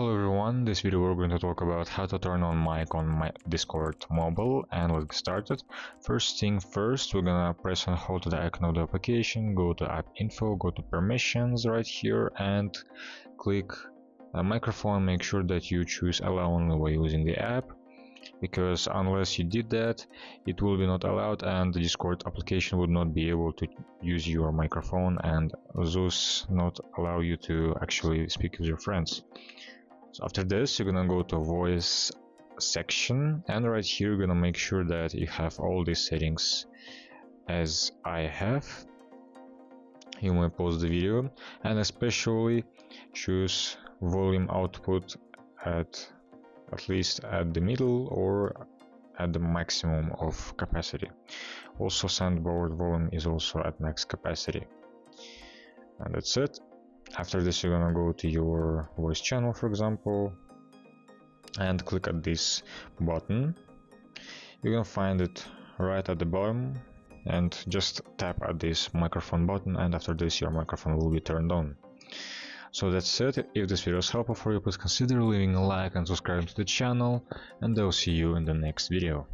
Hello everyone, this video we're going to talk about how to turn on mic on my Discord mobile and let's get started. First thing first, we're gonna press and hold the icon of the application, go to app info, go to permissions right here and click a microphone, make sure that you choose allow only while using the app because unless you did that it will be not allowed and the discord application would not be able to use your microphone and thus not allow you to actually speak with your friends after this you're gonna go to voice section and right here you're gonna make sure that you have all these settings as I have you may pause the video and especially choose volume output at at least at the middle or at the maximum of capacity. Also soundboard volume is also at max capacity. And that's it. After this you're gonna go to your voice channel for example and click at this button. You're gonna find it right at the bottom and just tap at this microphone button and after this your microphone will be turned on. So that's it, if this video was helpful for you, please consider leaving a like and subscribing to the channel, and I'll see you in the next video.